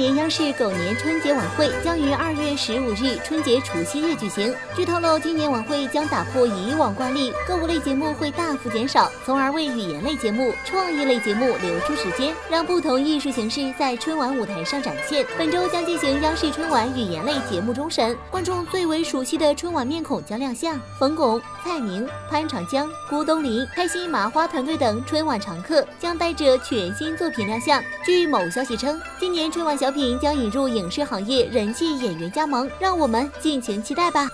年央视狗年春节晚会将于二月十五日春节除夕夜举行。据透露，今年晚会将打破以往惯例，歌舞类节目会大幅减少，从而为语言类节目、创意类节目留出时间，让不同艺术形式在春晚舞台上展现。本周将进行央视春晚语言类节目终审，观众最为熟悉的春晚面孔将亮相，冯巩、蔡明、潘长江、郭冬临、开心麻花团队等春晚常客将带着全新作品亮相。据某消息称，今年春晚小小品将引入影视行业人气演员加盟，让我们尽情期待吧。